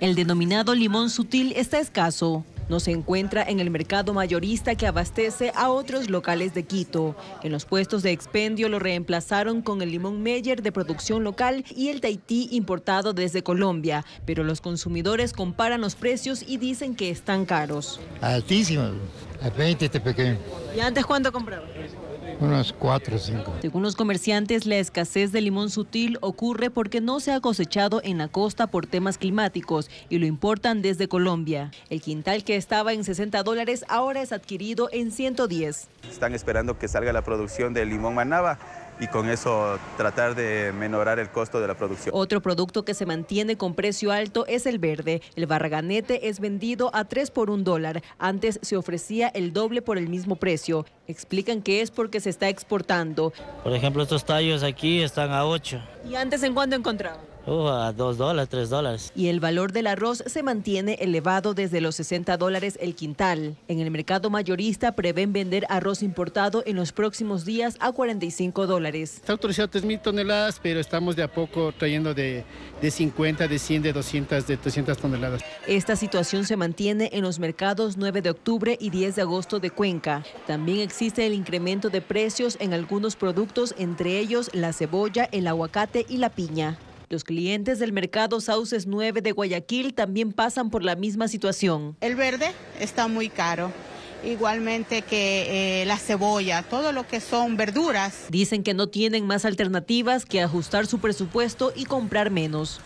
El denominado limón sutil está escaso. No se encuentra en el mercado mayorista que abastece a otros locales de Quito. En los puestos de expendio lo reemplazaron con el limón Meyer de producción local y el Tahití importado desde Colombia. Pero los consumidores comparan los precios y dicen que están caros. Altísimos, a 20 este pequeño. ¿Y antes cuánto compraban? Unos 4 o 5. Según los comerciantes, la escasez de limón sutil ocurre porque no se ha cosechado en la costa por temas climáticos y lo importan desde Colombia. El quintal que estaba en 60 dólares ahora es adquirido en 110. Están esperando que salga la producción de limón manaba y con eso tratar de menorar el costo de la producción. Otro producto que se mantiene con precio alto es el verde. El barraganete es vendido a 3 por un dólar. Antes se ofrecía el doble por el mismo precio. Explican que es porque se está exportando. Por ejemplo, estos tallos aquí están a 8. ¿Y antes en cuándo encontraba? Uh, a 2 dólares, 3 dólares. Y el valor del arroz se mantiene elevado desde los 60 dólares el quintal. En el mercado mayorista prevén vender arroz importado en los próximos días a 45 dólares. Está autorizado 3.000 toneladas, pero estamos de a poco trayendo de, de 50, de 100, de 200, de 300 toneladas. Esta situación se mantiene en los mercados 9 de octubre y 10 de agosto de Cuenca. También existe el incremento de precios en algunos productos, entre ellos la cebolla, el aguacate y la piña. Los clientes del mercado Sauces 9 de Guayaquil también pasan por la misma situación. El verde está muy caro. Igualmente que eh, la cebolla, todo lo que son verduras. Dicen que no tienen más alternativas que ajustar su presupuesto y comprar menos.